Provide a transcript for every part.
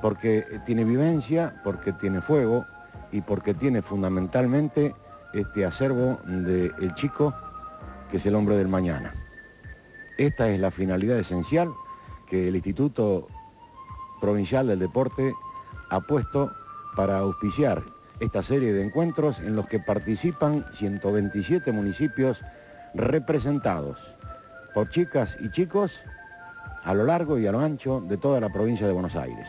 porque tiene vivencia, porque tiene fuego y porque tiene fundamentalmente este acervo del chico que es el hombre del mañana. Esta es la finalidad esencial que el Instituto Provincial del Deporte ha puesto para auspiciar esta serie de encuentros en los que participan 127 municipios representados por chicas y chicos a lo largo y a lo ancho de toda la provincia de Buenos Aires.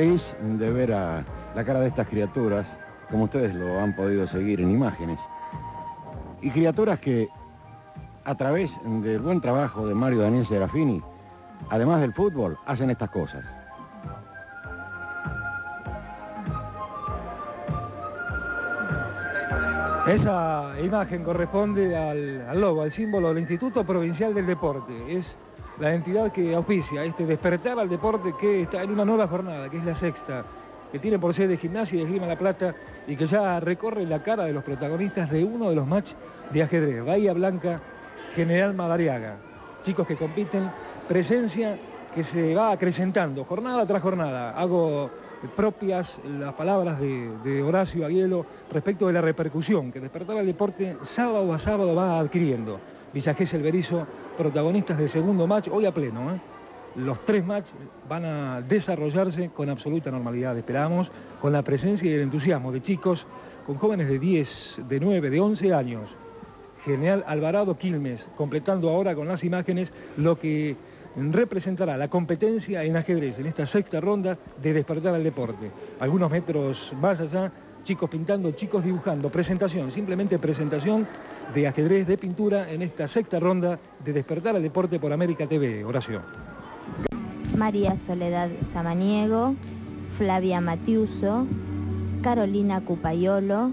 De ver a la cara de estas criaturas, como ustedes lo han podido seguir en imágenes. Y criaturas que, a través del buen trabajo de Mario Daniel Serafini, además del fútbol, hacen estas cosas. Esa imagen corresponde al, al, logo, al símbolo del Instituto Provincial del Deporte. Es la entidad que auspicia este despertar al deporte que está en una nueva jornada, que es la sexta, que tiene por sede Gimnasia y Esgrima La Plata y que ya recorre la cara de los protagonistas de uno de los matches de ajedrez, Bahía Blanca, General Madariaga. Chicos que compiten, presencia que se va acrecentando, jornada tras jornada. Hago propias las palabras de, Horacio Aguielo respecto de la repercusión que despertar al deporte sábado a sábado va adquiriendo. Villa el Berizo protagonistas del segundo match, hoy a pleno. ¿eh? Los tres matches van a desarrollarse con absoluta normalidad, esperamos, con la presencia y el entusiasmo de chicos, con jóvenes de 10, de 9, de 11 años. General Alvarado Quilmes, completando ahora con las imágenes lo que representará la competencia en ajedrez en esta sexta ronda de despertar al deporte. Algunos metros más allá, chicos pintando, chicos dibujando, presentación, simplemente presentación de ajedrez de pintura en esta sexta ronda de Despertar al Deporte por América TV. Oración. María Soledad Samaniego, Flavia Matiuso, Carolina Cupayolo,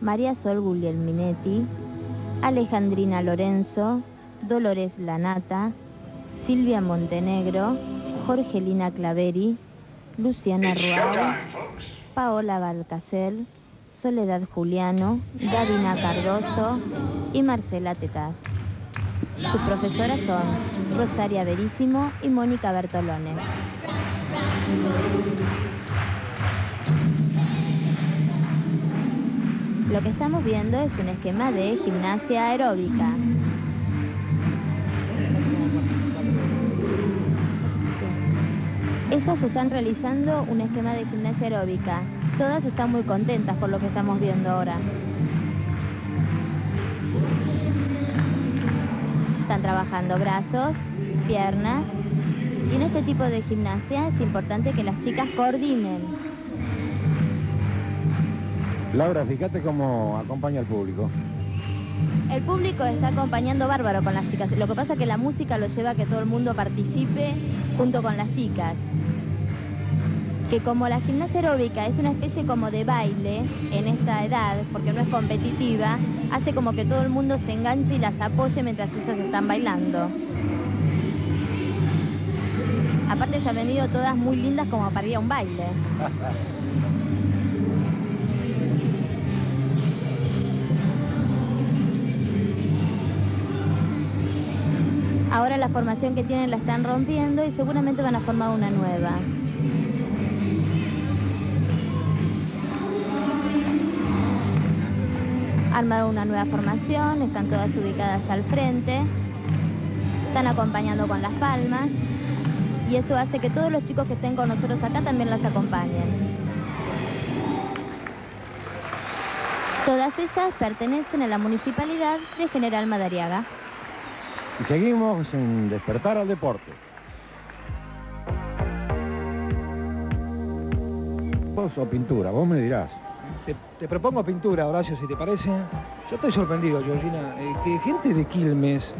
María Sol Guglielminetti, Alejandrina Lorenzo, Dolores Lanata, Silvia Montenegro, Jorgelina Claveri, Luciana Ruao, Paola Balcacel, Soledad Juliano, Davina Cardoso y Marcela Tetaz. Sus profesoras son Rosaria Verísimo y Mónica Bertolone. Lo que estamos viendo es un esquema de gimnasia aeróbica. Ellas están realizando un esquema de gimnasia aeróbica todas están muy contentas por lo que estamos viendo ahora. Están trabajando brazos, piernas y en este tipo de gimnasia es importante que las chicas coordinen. Laura, fíjate cómo acompaña al público. El público está acompañando bárbaro con las chicas. Lo que pasa es que la música lo lleva a que todo el mundo participe junto con las chicas que como la gimnasia aeróbica es una especie como de baile en esta edad, porque no es competitiva, hace como que todo el mundo se enganche y las apoye mientras ellas están bailando. Aparte se han venido todas muy lindas como para ir a un baile. Ahora la formación que tienen la están rompiendo y seguramente van a formar una nueva. Armado una nueva formación, están todas ubicadas al frente, están acompañando con las palmas y eso hace que todos los chicos que estén con nosotros acá también las acompañen. Todas ellas pertenecen a la municipalidad de General Madariaga. Y seguimos en despertar al deporte. Vos o pintura, vos me dirás. Te, propongo pintura, Horacio, si te parece. Yo estoy sorprendido, Georgina, eh, que gente de Quilmes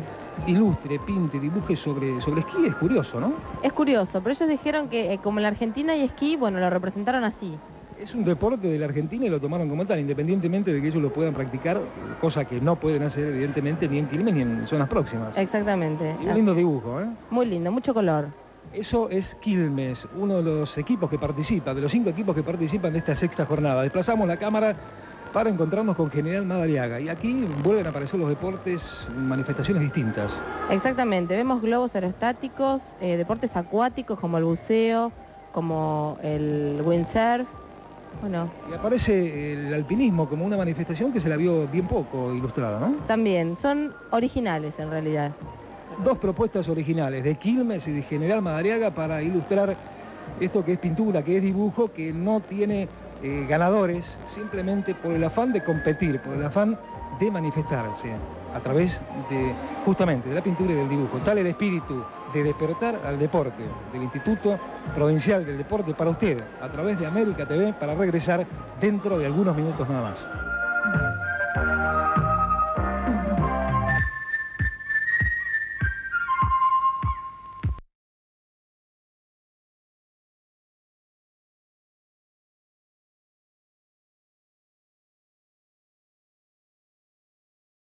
ilustre, pinte, dibuje sobre, sobre esquí es curioso, ¿no? Es curioso, pero ellos dijeron que eh, como en la Argentina hay esquí, bueno, lo representaron así. Es un deporte de la Argentina y lo tomaron como tal, independientemente de que ellos lo puedan practicar, cosa que no pueden hacer evidentemente ni en Quilmes ni en zonas próximas. Exactamente. Y un lindo dibujo, ¿eh? Muy lindo, mucho color. Eso es Quilmes, uno de los equipos que participa, de los cinco equipos que participan de esta sexta jornada. Desplazamos la cámara para encontrarnos con General Madariaga. Y aquí vuelven a aparecer los deportes, manifestaciones distintas. Exactamente, vemos globos aerostáticos, eh, deportes acuáticos como el buceo, como el windsurf, bueno. Y aparece el alpinismo como una manifestación que se la vio bien poco ilustrada, ¿no? También, son originales en realidad. Dos propuestas originales, de Quilmes y de General Madariaga, para ilustrar esto que es pintura, que es dibujo, que no tiene eh, ganadores, simplemente por el afán de competir, por el afán de manifestarse a través de justamente de la pintura y del dibujo. Tal el espíritu de despertar al deporte del Instituto Provincial del Deporte para usted a través de América TV para regresar dentro de algunos minutos nada más.